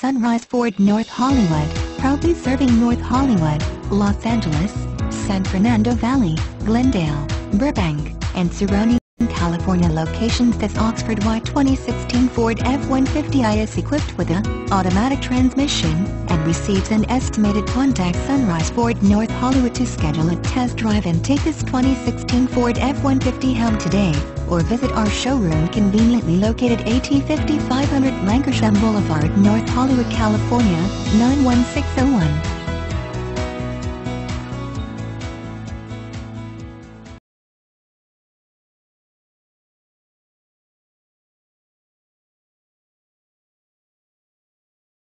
Sunrise Ford North Hollywood, proudly serving North Hollywood, Los Angeles, San Fernando Valley, Glendale, Burbank, and surrounding California location This Oxford White 2016 Ford F-150i is equipped with a automatic transmission and receives an estimated contact Sunrise Ford North Hollywood to schedule a test drive and take this 2016 Ford F-150 home today. Or visit our showroom conveniently located AT 5500 Lankershim Boulevard North Hollywood California 91601